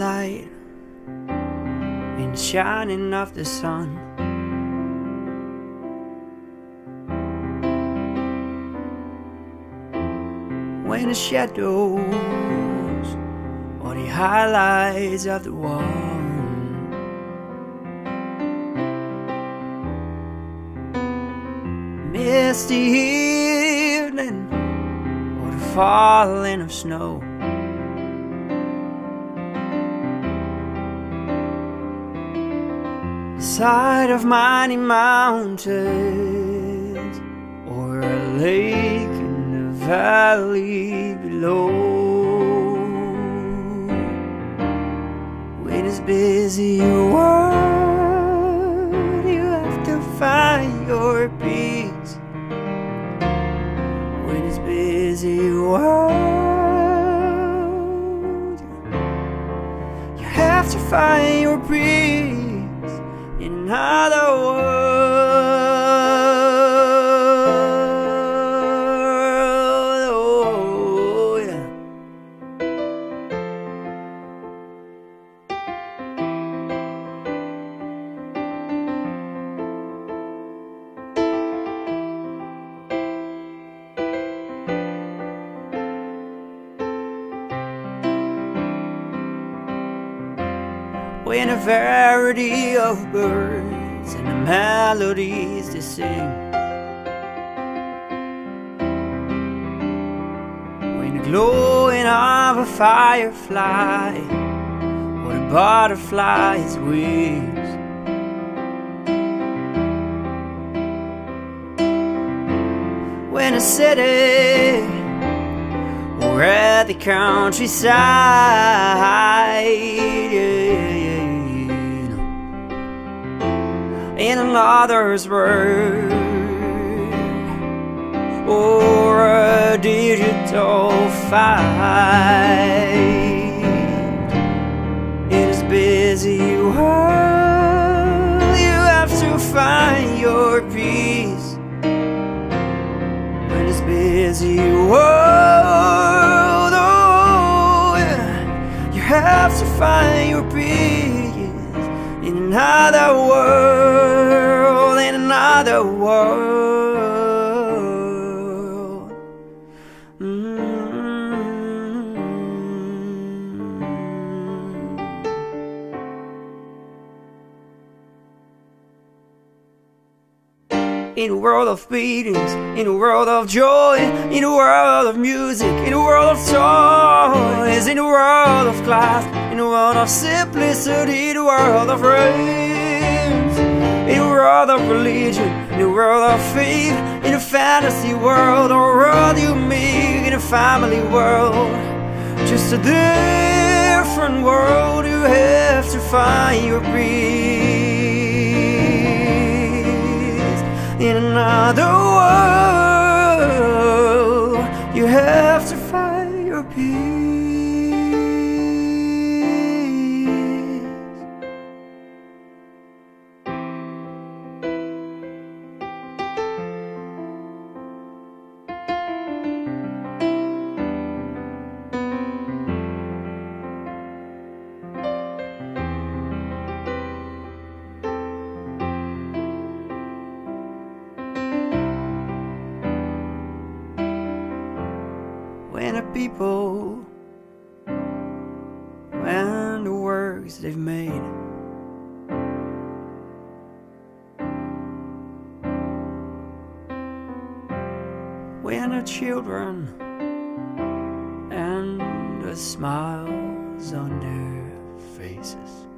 light in the shining of the sun. When the shadows are the highlights of the wall. Misty evening or the falling of snow. Side of mighty mountains or a lake in the valley below. When it's busy world, you have to find your peace. When it's busy world, you have to find your peace in another world. When a variety of birds and the melodies they sing. When the glowing of a firefly or a butterfly's wings. When a city or at the countryside. In another's word, or a digital fight. It is busy world. You have to find your peace when it's busy world. Oh, yeah. You have to find your peace in another world, in world. Mm. In a world of beatings, in a world of joy, in a world of music, in a world of toys, in a world of class, in a world of simplicity, in a world of dreams, in a world of religion, a world of faith, in a fantasy world, or world you meet. In a family world. Just a different world, you have to find your peace. In another people, and the works they've made. When the children and the smiles on their faces.